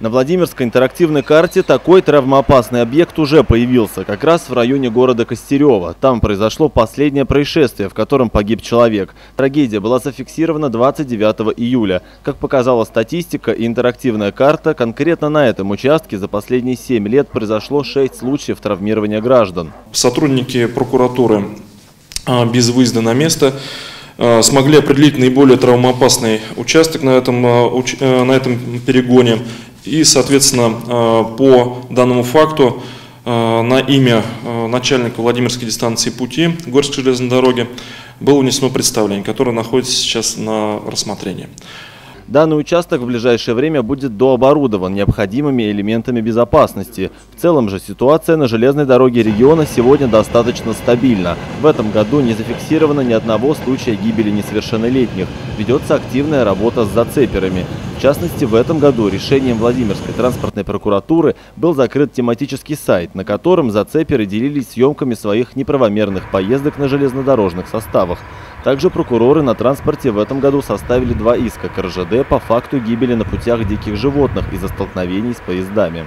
На Владимирской интерактивной карте такой травмоопасный объект уже появился, как раз в районе города Костерева. Там произошло последнее происшествие, в котором погиб человек. Трагедия была зафиксирована 29 июля. Как показала статистика и интерактивная карта, конкретно на этом участке за последние 7 лет произошло 6 случаев травмирования граждан. Сотрудники прокуратуры а, без выезда на место а, смогли определить наиболее травмоопасный участок на этом, а, э, на этом перегоне и, соответственно, э, по данному факту э, на имя э, начальника Владимирской дистанции пути Горской железной дороги было внесено представление, которое находится сейчас на рассмотрении. Данный участок в ближайшее время будет дооборудован необходимыми элементами безопасности. В целом же ситуация на железной дороге региона сегодня достаточно стабильна. В этом году не зафиксировано ни одного случая гибели несовершеннолетних. Ведется активная работа с зацеперами. В частности, в этом году решением Владимирской транспортной прокуратуры был закрыт тематический сайт, на котором зацеперы делились съемками своих неправомерных поездок на железнодорожных составах. Также прокуроры на транспорте в этом году составили два иска к РЖД по факту гибели на путях диких животных из-за столкновений с поездами.